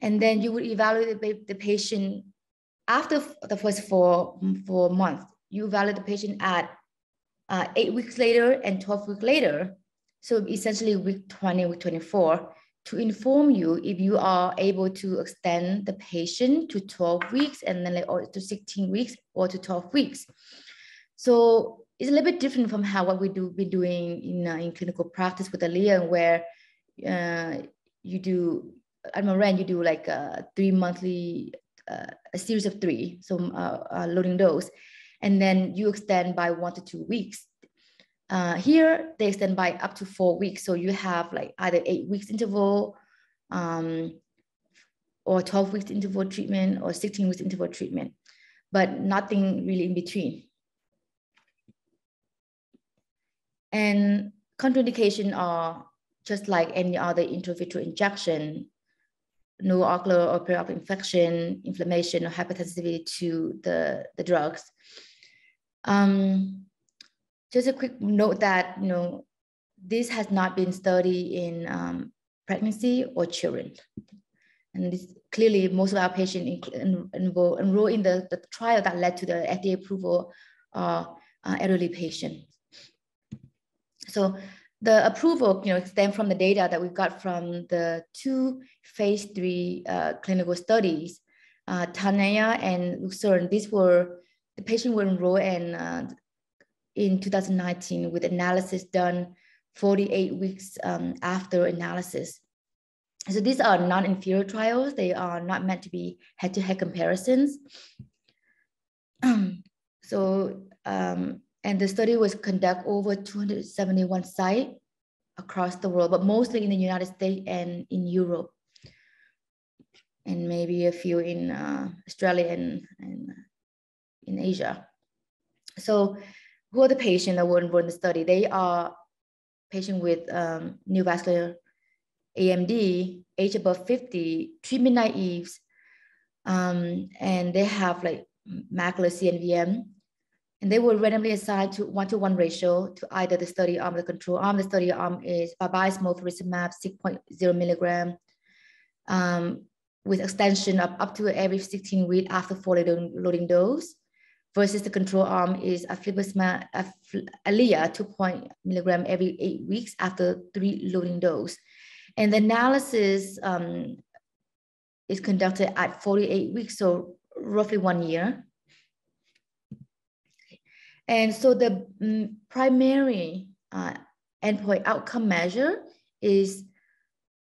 And then you would evaluate the, the patient after the first four, four months. You evaluate the patient at uh, eight weeks later and 12 weeks later. So essentially week 20, week 24, to inform you if you are able to extend the patient to 12 weeks and then or to 16 weeks or to 12 weeks. So it's a little bit different from how what we do be doing in, uh, in clinical practice with Eylea, where uh, you do at Moran, you do like a three monthly, uh, a series of three, so uh, loading dose, and then you extend by one to two weeks. Uh, here they extend by up to four weeks, so you have like either eight weeks interval, um, or 12 weeks interval treatment, or 16 weeks interval treatment, but nothing really in between. And contraindication are just like any other intravitreal injection, no ocular or periocular infection, inflammation, or hypersensitivity to the, the drugs. Um, just a quick note that, you know, this has not been studied in um, pregnancy or children. And this, clearly most of our patients enroll, enroll in the, the trial that led to the FDA approval are uh, elderly patients. So the approval, you know, stem from the data that we got from the two phase three uh, clinical studies, uh, and Lucerne. These were the patient were enrolled in uh, in 2019 with analysis done 48 weeks um, after analysis. So these are non-inferior trials. They are not meant to be head-to-head comparisons. *clears throat* so um, and the study was conducted over 271 sites across the world, but mostly in the United States and in Europe. and maybe a few in uh, Australia and, and in Asia. So who are the patients that were enrolled in the study? They are patients with um, neovascular AMD, age above 50, treatment naive, um, and they have like macular CNVM. And they were randomly assigned to one to one ratio to either the study arm or the control arm. The study arm is Vabysmo faricimab 6.0 milligram um, with extension of up to every 16 weeks after four loading dose versus the control arm is aflibercept, Eylea 2 milligram every eight weeks after three loading dose. And the analysis um, is conducted at 48 weeks, so roughly one year. And so the um, primary uh, endpoint outcome measure is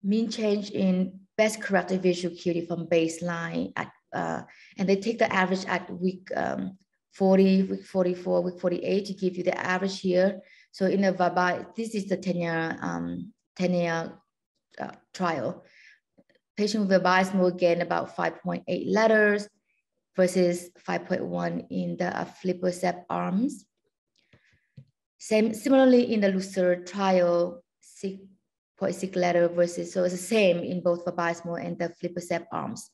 mean change in best corrected visual acuity from baseline at, uh, and they take the average at week um, 40, week 44, week 48 to give you the average here. So in a Vabai, this is the TENAYA, um, TENAYA uh, trial. Patient with Vabysmo will gain about 5.8 letters versus 5.1 in the aflibercept arms. Same, similarly in the Lucerne trial, 6.6 letter versus, so it's the same in both Vabysmo and the aflibercept arms.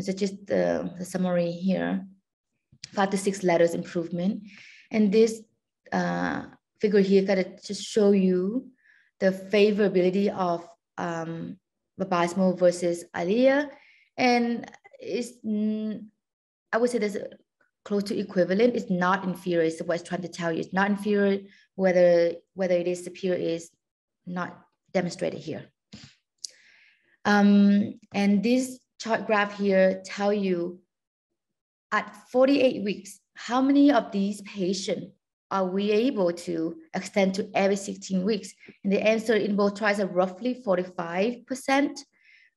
So just the summary here, five to six letters improvement. And this uh, figure here kind of just show you the favorability of um, Vabysmo versus Eylea. And it's, I would say there's close to equivalent. It's not inferior, is what it's trying to tell you. It's not inferior, whether, whether it is superior is not demonstrated here. Um, and this chart graph here tell you at 48 weeks, how many of these patients are we able to extend to every 16 weeks? And the answer in both trials are roughly 45%.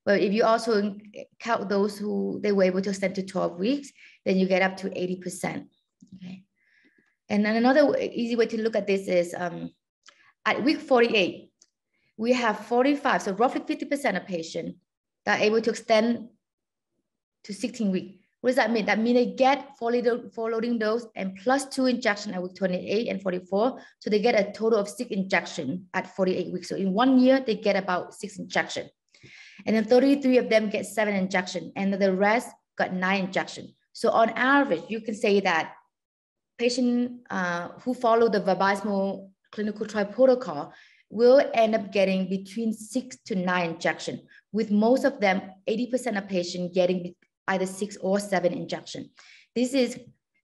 But if you also count those who they were able to extend to 12 weeks, then you get up to 80%. Okay. And then another easy way to look at this is um, at week 48, we have 45, so roughly 50% of patients that are able to extend to 16 weeks. What does that mean? That means they get four, little, four loading dose and plus two injection at week 28 and 44. So they get a total of six injection at 48 weeks. So in one year, they get about six injection. And then 33 of them get seven injection and the rest got nine injection. So on average, you can say that patient uh, who follow the Vabysmo clinical trial protocol will end up getting between six to nine injection, with most of them, 80% of patients getting either six or seven injection. This is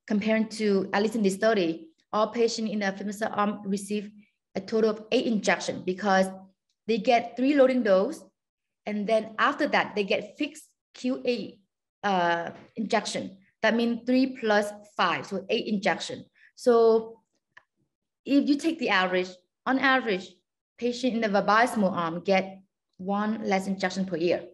comparing to, at least in this study, all patients in the aflibercept arm receive a total of eight injection because they get three loading dose. And then after that, they get fixed Q8 uh, injection. That means three plus five, so eight injection. So if you take the average, on average, patient in the Vabysmo arm get one less injection per year.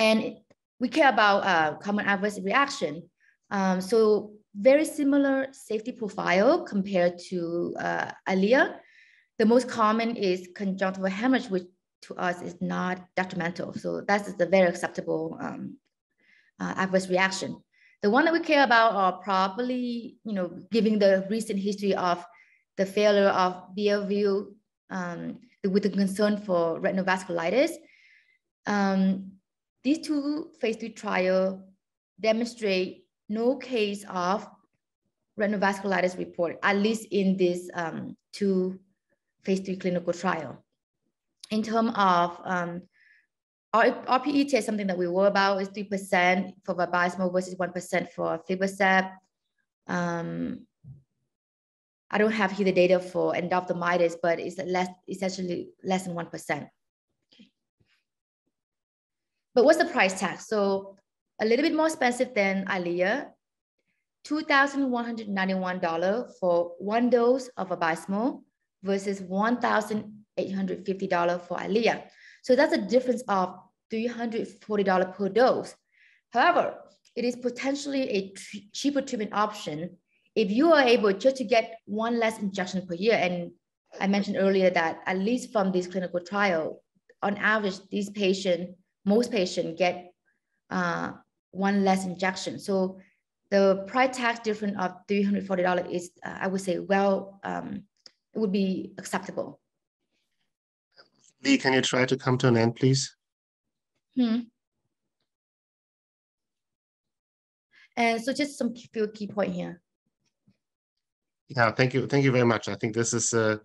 And we care about uh, common adverse reaction. Um, so very similar safety profile compared to uh. The most common is conjunctival hemorrhage, which to us is not detrimental. So that's a very acceptable um, uh, adverse reaction. The one that we care about are probably, you know, giving the recent history of the failure of Beovu um, with the concern for retinal vasculitis. Um, these two phase three trial demonstrate no case of retinal vasculitis report, at least in this um, two phase three clinical trial. In terms of um, RPE test, something that we worry about is 3% for Vabysmo versus 1% for aflibercept. Um, I don't have here the data for endophthalmitis, but it's less, essentially less than 1%. But what's the price tag? So a little bit more expensive than Eylea, $2,191 for one dose of Vabysmo versus $1,850 for Eylea. So that's a difference of $340 per dose. However, it is potentially a cheaper treatment option if you are able just to get one less injection per year. And I mentioned earlier that at least from this clinical trial, on average, these patients, most patients get uh, one less injection. So the price tag difference of $340 is, uh, I would say, well, um, it would be acceptable. Le, can you try to come to an end, please? Hmm. And so just some few key point here. Yeah, thank you. Thank you very much. I think this is uh,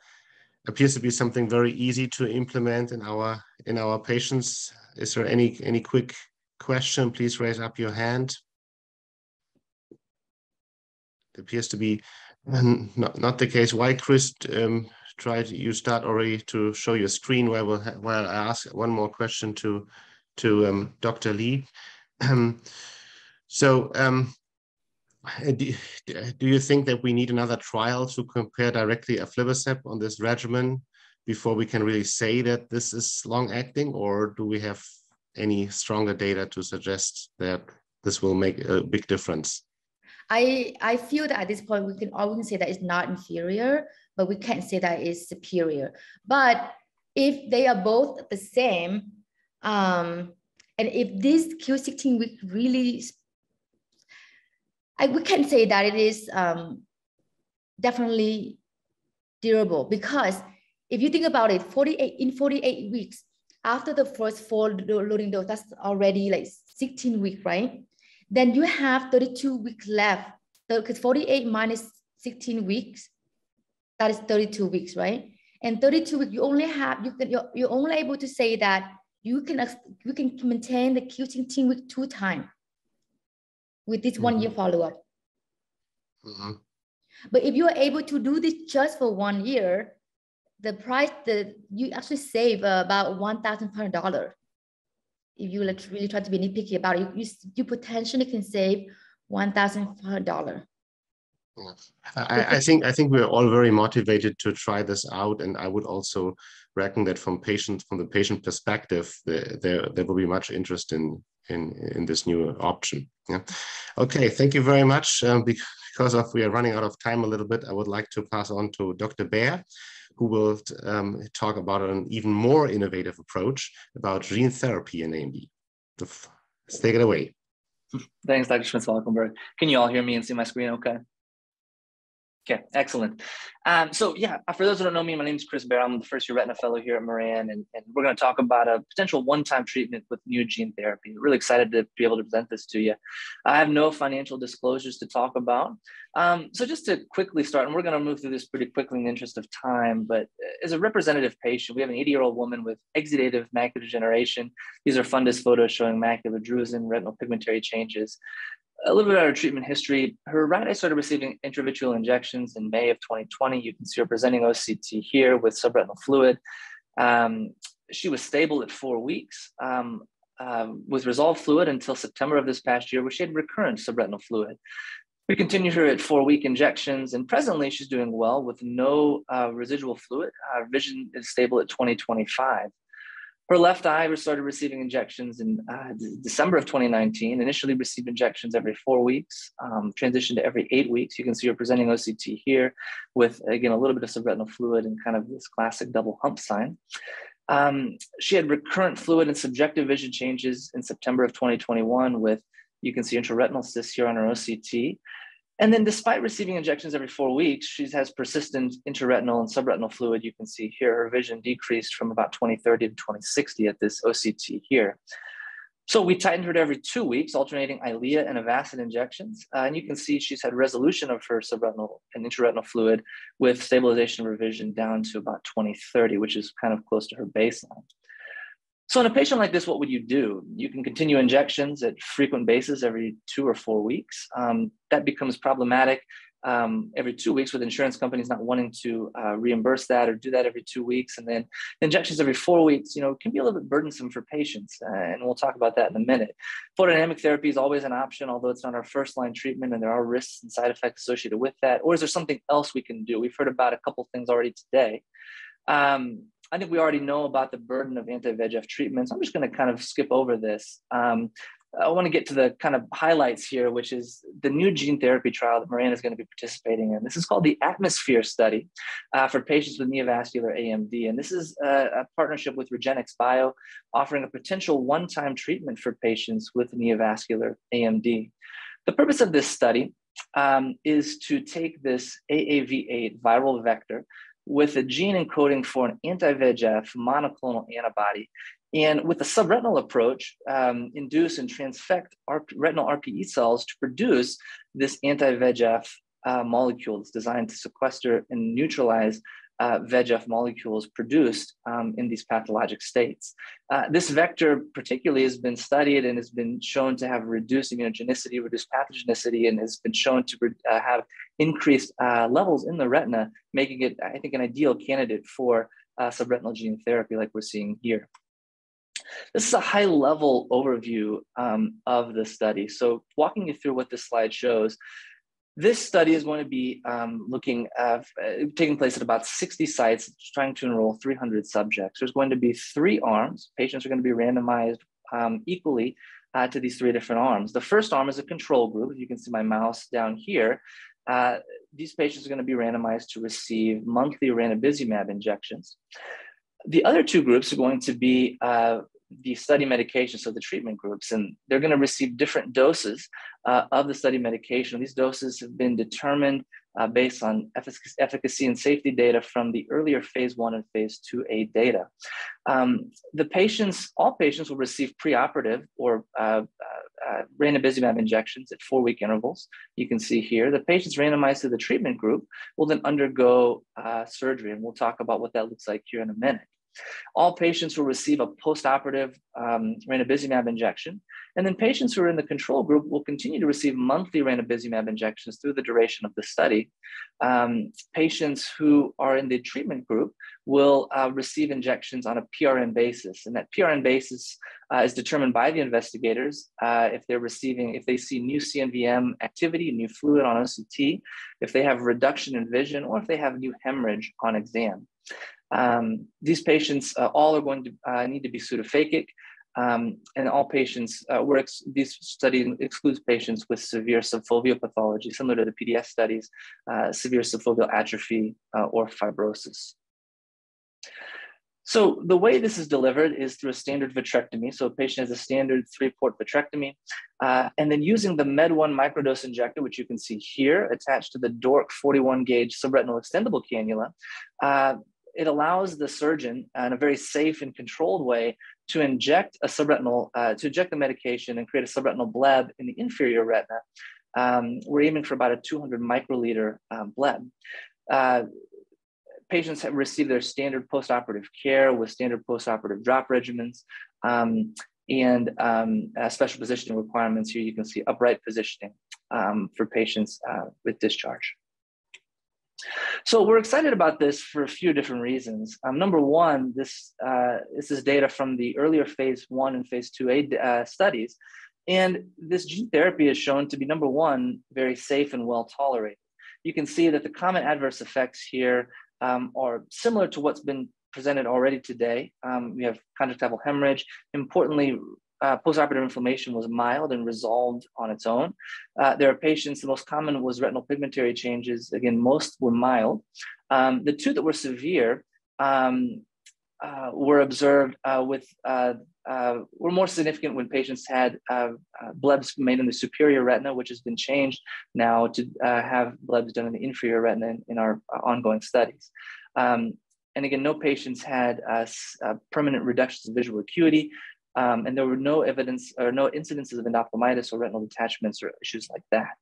appears to be something very easy to implement in our in our patients. Is there any any quick question? Please raise up your hand. It appears to be not, not the case. Why, Chris, um, to, you start already to show your screen where we'll while I ask one more question to to um, Dr. Le. Um, so um, do, do you think that we need another trial to compare directly aflibercept on this regimen before we can really say that this is long acting or do we have any stronger data to suggest that this will make a big difference? I, I feel that at this point we can always say that it's not inferior, but we can't say that it's superior. But if they are both the same, um, and if this Q16 week really, I, we can say that it is um, definitely durable because if you think about it, 48 in 48 weeks after the first four loading dose, that's already like 16 weeks, right? Then you have 32 weeks left. Because 48 minus 16 weeks, that is 32 weeks, right? And 32 weeks, you only have, you can, you're, you're only able to say that you can, you can maintain the Q16 week two time with this mm -hmm. one year follow-up. Mm -hmm. But if you are able to do this just for one year, the price, that you actually save uh, about $1,500 if you really try to be nitpicky about it, you, you, potentially can save one thousand dollars. I, I, think I think we're all very motivated to try this out, and I would also reckon that from patient from the patient perspective, the, there there will be much interest in in in this new option. Yeah. Okay. Thank you very much. Um, because of we are running out of time a little bit, I would like to pass on to Dr. Bair who will um, talk about an even more innovative approach about gene therapy in AMD. Let's take it away. Thanks, Dr. Schmitz-Valckenberg. Can you all hear me and see my screen okay? Okay, excellent. Um, so yeah, for those who don't know me, my name is Chris Bair. I'm the first year retina fellow here at Moran, and, and we're going to talk about a potential one-time treatment with new gene therapy. Really excited to be able to present this to you. I have no financial disclosures to talk about. Um, so just to quickly start, and we're going to move through this pretty quickly in the interest of time, but as a representative patient, we have an 80-year-old woman with exudative macular degeneration. These are fundus photos showing macular drusen, retinal pigmentary changes a little bit about her treatment history. Her right eye started receiving intravitreal injections in May of 2020. You can see her presenting OCT here with subretinal fluid. Um, she was stable at four weeks um, uh, with resolved fluid until September of this past year, where she had recurrent subretinal fluid. We continued her at four week injections, and presently she's doing well with no uh, residual fluid. Her vision is stable at 2025. Her left eye started receiving injections in uh, December of 2019. Initially received injections every four weeks, um, transitioned to every eight weeks. You can see her presenting OCT here with, again, a little bit of subretinal fluid and kind of this classic double hump sign. Um, she had recurrent fluid and subjective vision changes in September of 2021 with, you can see intraretinal cysts here on her OCT. And then despite receiving injections every four weeks, she has persistent intraretinal and subretinal fluid. You can see here her vision decreased from about 2030 to 2060 at this OCT here. So we tightened her to every two weeks, alternating Eylea and Avastin injections. Uh, and you can see she's had resolution of her subretinal and intraretinal fluid with stabilization of her vision down to about 2030, which is kind of close to her baseline. So in a patient like this, what would you do? You can continue injections at frequent basis every two or four weeks. Um, that becomes problematic um, every two weeks with insurance companies not wanting to uh, reimburse that or do that every two weeks. And then injections every four weeks, you know, can be a little bit burdensome for patients. Uh, and we'll talk about that in a minute. Photodynamic therapy is always an option, although it's not our first line treatment and there are risks and side effects associated with that. Or is there something else we can do? We've heard about a couple things already today. Um, I think we already know about the burden of anti-VEGF treatments. I'm just going to kind of skip over this. Um, I want to get to the kind of highlights here, which is the new gene therapy trial that Moran is going to be participating in. This is called the Atmosphere study uh, for patients with neovascular AMD. And this is a, a partnership with REGENXBIO offering a potential one-time treatment for patients with neovascular AMD. The purpose of this study um, is to take this AAV8 viral vector with a gene encoding for an anti-VEGF monoclonal antibody and with the subretinal approach, um, induce and transfect retinal RPE cells to produce this anti-VEGF uh, molecule that's designed to sequester and neutralize uh, VEGF molecules produced um, in these pathologic states. Uh, this vector particularly has been studied and has been shown to have reduced immunogenicity, reduced pathogenicity, and has been shown to uh, have increased uh, levels in the retina, making it, I think, an ideal candidate for uh, subretinal gene therapy like we're seeing here. This is a high level overview um, of the study. So walking you through what this slide shows, this study is going to be um, looking at, uh, taking place at about 60 sites, trying to enroll 300 subjects. There's going to be three arms. Patients are going to be randomized um, equally uh, to these three different arms. The first arm is a control group. You can see my mouse down here. Uh, these patients are going to be randomized to receive monthly ranibizumab injections. The other two groups are going to be uh, the study medication, so the treatment groups, and they're going to receive different doses uh, of the study medication. These doses have been determined uh, based on efficacy and safety data from the earlier phase one and phase 2A data. Um, the patients, all patients will receive preoperative or uh, uh, uh, ranibizumab injections at four week intervals. You can see here. The patients randomized to the treatment group will then undergo uh, surgery, and we'll talk about what that looks like here in a minute. All patients will receive a postoperative um, ranibizumab injection. And then patients who are in the control group will continue to receive monthly ranibizumab injections through the duration of the study. Um, patients who are in the treatment group will uh, receive injections on a PRN basis. And that PRN basis uh, is determined by the investigators uh, if they're receiving, if they see new CNVM activity, new fluid on OCT, if they have reduction in vision, or if they have new hemorrhage on exam. Um, these patients uh, all are going to uh, need to be pseudophakic, um, and all patients, uh, we ex- this study excludes patients with severe subfoveal pathology, similar to the PDS studies, uh, severe subfoveal atrophy uh, or fibrosis. So the way this is delivered is through a standard vitrectomy. So a patient has a standard three-port vitrectomy, uh, and then using the MedOne microdose injector, which you can see here, attached to the DORC 41 gauge subretinal extendable cannula, uh, it allows the surgeon in a very safe and controlled way to inject a subretinal, uh, to inject the medication and create a subretinal bleb in the inferior retina. Um, we're aiming for about a 200 microliter um, bleb. Uh, patients have received their standard postoperative care with standard postoperative drop regimens um, and um, uh, special positioning requirements. Here you can see upright positioning um, for patients uh, with discharge. So we're excited about this for a few different reasons. Um, number one, this, uh, this is data from the earlier phase one and phase 2A uh, studies. And this gene therapy is shown to be number one, very safe and well tolerated. You can see that the common adverse effects here um, are similar to what's been presented already today. Um, we have conjunctival hemorrhage. Importantly, uh, postoperative inflammation was mild and resolved on its own. Uh, there are patients, the most common was retinal pigmentary changes. Again, most were mild. Um, the two that were severe um, uh, were observed uh, with, uh, uh, were more significant when patients had blebs made in the superior retina, which has been changed now to have blebs done in the inferior retina in, in our ongoing studies. Um, and again, no patients had permanent reductions in visual acuity. Um, and there were no evidence or no incidences of endophthalmitis or retinal detachments or issues like that.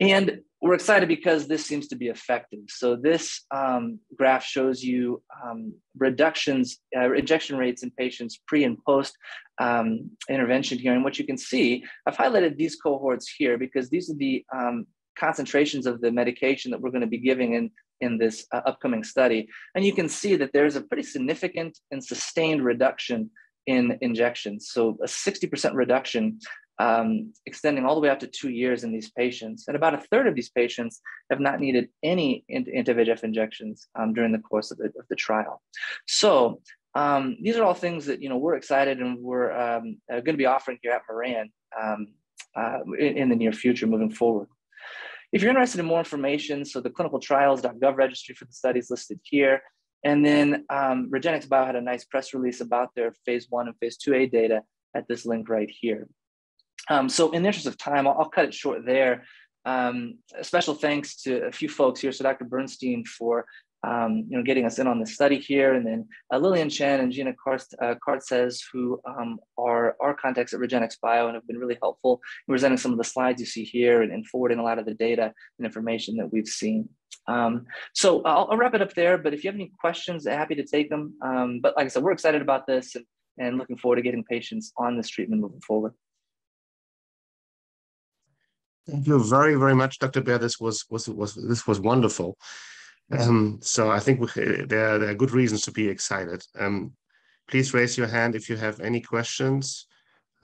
And we're excited because this seems to be effective. So this um, graph shows you um, reductions, uh, injection rates in patients pre and post um, intervention here. And what you can see, I've highlighted these cohorts here because these are the um, concentrations of the medication that we're going to be giving in, in this uh, upcoming study. And you can see that there's a pretty significant and sustained reduction in injections. So a 60% reduction um, extending all the way up to two years in these patients. And about a third of these patients have not needed any anti-VEGF injections um, during the course of the, of the trial. So um, these are all things that you know we're excited and we're um, uh, going to be offering here at Moran uh, in, in, the near future moving forward. If you're interested in more information, so the clinicaltrials.gov registry for the studies listed here, and then um, REGENXBIO had a nice press release about their phase one and phase 2A data at this link right here. Um, so in the interest of time, I'll, I'll cut it short there. Um, a special thanks to a few folks here. So Dr. Bernstein for um, you know, getting us in on the study here. And then uh, Lillian Chen and Gina Kartses, uh, who um, are our contacts at REGENXBIO and have been really helpful in presenting some of the slides you see here and, and forwarding a lot of the data and information that we've seen. Um, so I'll, I'll, wrap it up there, but if you have any questions, happy to take them. Um, but like I said, we're excited about this and, and looking forward to getting patients on this treatment moving forward. Thank you very, very much, Dr. Bair. This was was was this was wonderful. Um, so I think we, there, there are good reasons to be excited. Um, please raise your hand if you have any questions.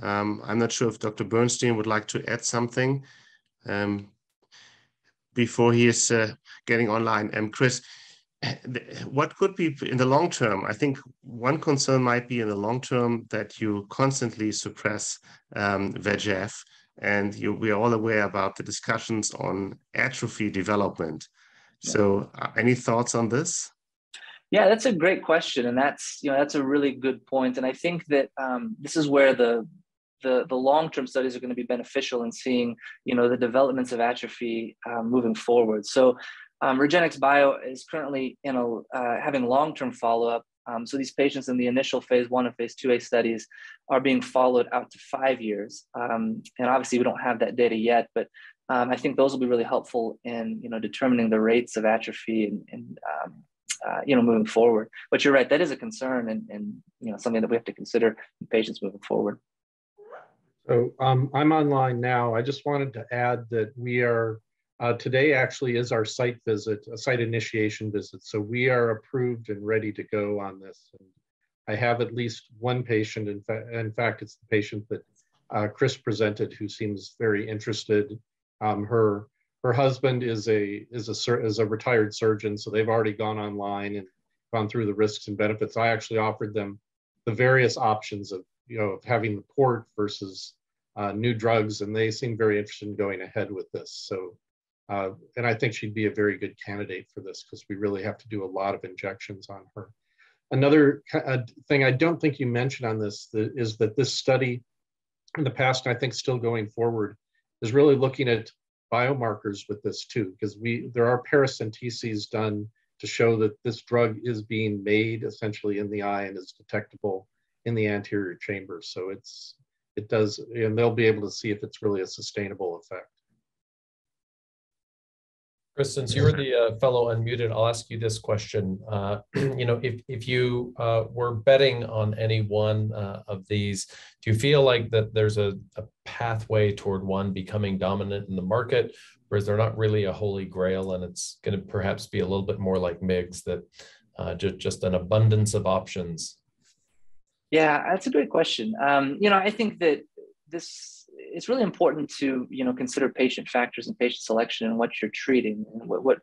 Um, I'm not sure if Dr. Bernstein would like to add something um, before he is uh, getting online. Um, Chris, what could be in the long term? I think one concern might be in the long term that you constantly suppress um, VEGF, and you, we are all aware about the discussions on atrophy development. So, uh, any thoughts on this? Yeah, that's a great question, and that's you know that's a really good point. And I think that um, this is where the the, the long-term studies are going to be beneficial in seeing you know the developments of atrophy um, moving forward. So um, REGENXBIO is currently in a uh, having long-term follow-up. Um, so these patients in the initial phase one and phase 2A studies are being followed out to five years. Um, and obviously we don't have that data yet, but um, I think those will be really helpful in you know determining the rates of atrophy and, and um, uh, you know moving forward. But you're right, that is a concern and, and you know something that we have to consider in patients moving forward. So um, I'm online now. I just wanted to add that we are uh, today actually is our site visit, a site initiation visit. So we are approved and ready to go on this. And I have at least one patient. In, fa in fact, it's the patient that uh, Chris presented who seems very interested um, her her husband is a is a is a retired surgeon, so they've already gone online and gone through the risks and benefits. I actually offered them the various options of you know of having the port versus uh, new drugs, and they seem very interested in going ahead with this. So, uh, and I think she'd be a very good candidate for this because we really have to do a lot of injections on her. Another uh, thing I don't think you mentioned on this is that this study in the past, and I think still going forward, is really looking at biomarkers with this too, because we there are paracenteses done to show that this drug is being made essentially in the eye and is detectable in the anterior chamber. So it's it does, and they'll be able to see if it's really a sustainable effect. Chris, since you're the uh, fellow unmuted, I'll ask you this question. Uh, *clears throat* you know, if, if you uh, were betting on any one uh, of these, do you feel like that there's a, a, pathway toward one becoming dominant in the market, or is there not really a holy grail and it's going to perhaps be a little bit more like MIGS that uh, just, just an abundance of options? Yeah, that's a great question. Um, you know, I think that this it's really important to you know consider patient factors and patient selection and what you're treating and what what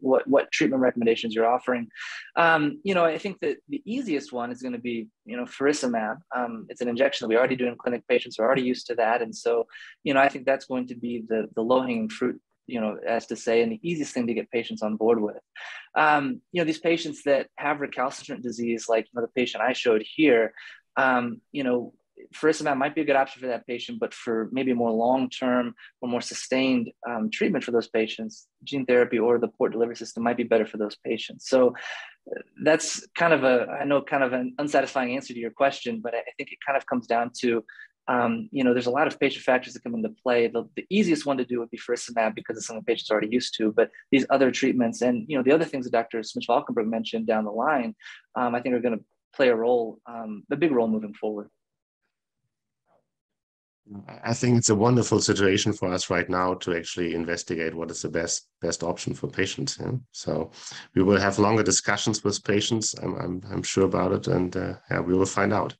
what, what treatment recommendations you're offering. Um, you know, I think that the easiest one is going to be you know faricimab. Um, it's an injection that we already do in clinic. Patients are already used to that, and so you know I think that's going to be the the low hanging fruit you know, as to say, and the easiest thing to get patients on board with. Um, you know, these patients that have recalcitrant disease, like you know, the patient I showed here, um, you know, faricimab might be a good option for that patient, but for maybe more long-term or more sustained um, treatment for those patients, gene therapy or the port delivery system might be better for those patients. So uh, that's kind of a, I know kind of an unsatisfying answer to your question, but I think it kind of comes down to, um, you know, there's a lot of patient factors that come into play. The, the easiest one to do would be faricimab because it's something patients are already used to, but these other treatments and, you know, the other things that Dr. Schmitz-Valckenberg mentioned down the line, um, I think are going to play a role, um, a big role moving forward. I think it's a wonderful situation for us right now to actually investigate what is the best best option for patients. Yeah? So we will have longer discussions with patients. I'm I'm, I'm sure about it, and uh, yeah, we will find out.